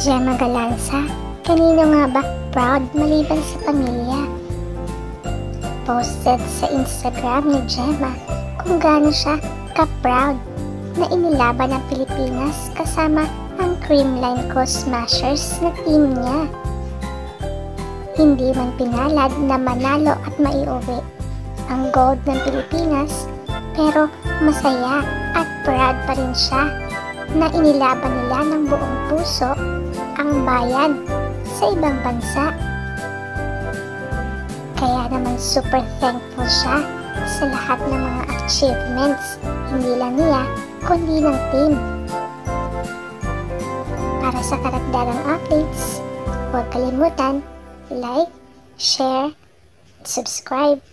Gemma Galanza, kanino nga ba proud maliban sa pamilya? Posted sa Instagram ni Gemma kung gaano siya ka-proud na inilaban ang Pilipinas kasama ang Creamline Co Smashers na team niya. Hindi man pinalad na manalo at maiuwi ang gold ng Pilipinas pero masaya at proud pa rin siya na inilaban nila ng buong puso ang bayan sa ibang bansa. Kaya naman super thankful siya sa lahat ng mga achievements, hindi lang niya, kundi ng team. Para sa karagdagang updates, huwag kalimutan, like, share, subscribe.